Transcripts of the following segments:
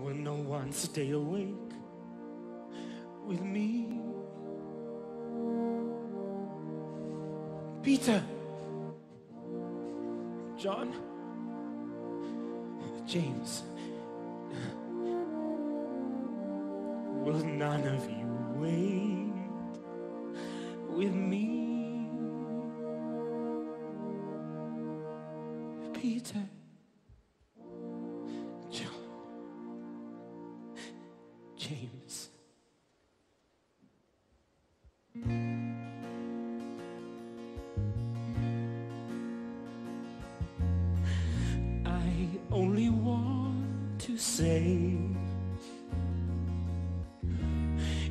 Will no one stay awake with me? Peter, John, James, will none of you wait with me? Peter, I only want to say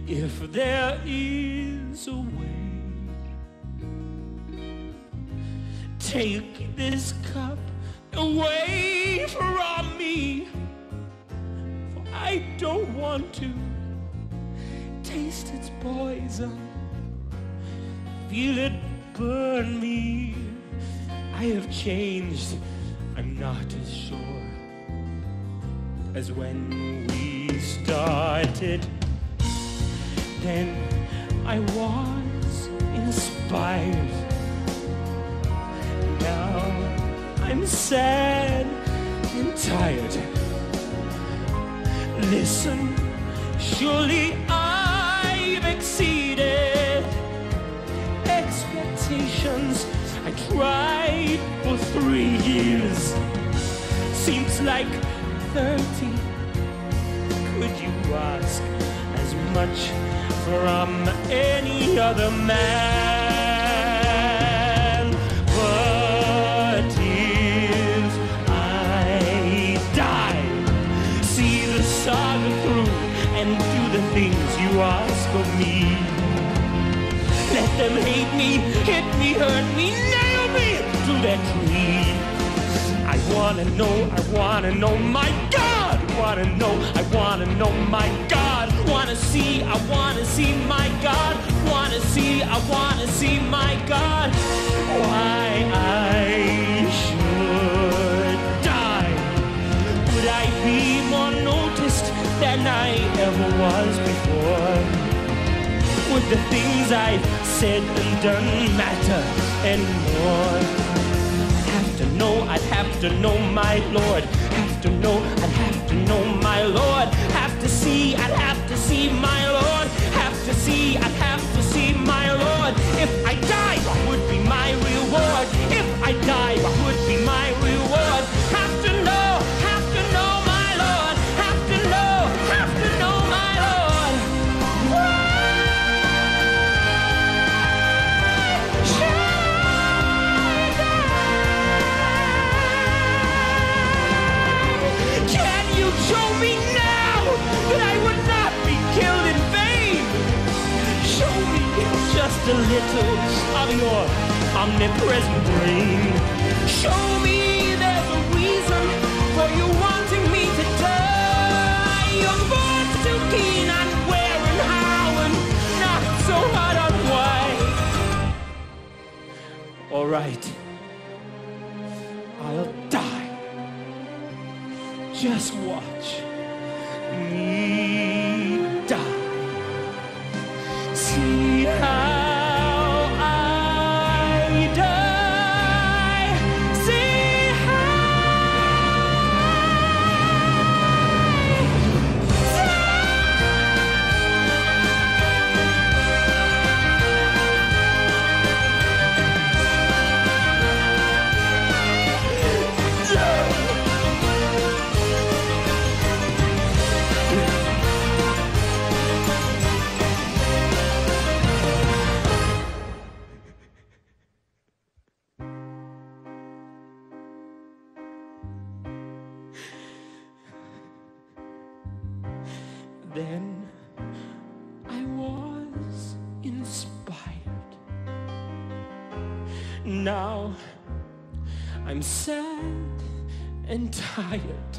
if there is a way, take this cup away from me. For I don't want to taste its poison, feel it burn me. I have changed, I'm not as sure as when we started. Then I was inspired. Now I'm sad and tired. Listen, surely I've exceeded expectations. I tried for three years. Seems like 30. Could you ask as much from any other man? But if I die, see the saga through and do the things you ask of me. Let them hate me, hit me, hurt me, me to that tree. I wanna know, I wanna know, my God, wanna know, I wanna know, my God, wanna see, I wanna see, my God, wanna see, I wanna see, my God, why I should die. Would I be more noticed than I ever was before? Would the things I've said and done matter anymore? Have to know, I'd have to know my Lord. Have to know, I'd have to know my Lord. Have to see, I'd have to see my Lord. Have to see, I'd have to a little of your omnipresent brain. Show me there's a reason for you wanting me to die. Your thoughts too keen on where and how and not so hard on why. All right, I'll die. Just watch Then I was inspired. Now I'm sad and tired.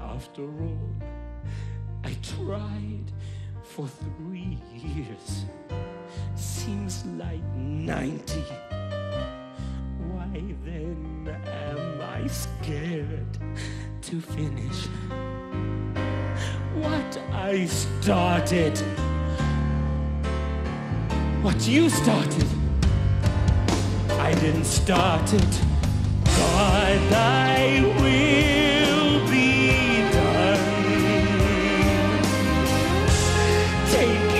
After all, I tried for three years. Seems like 90. Why then am I scared to finish what I started. What you started. I didn't start it. God, thy will be done. Take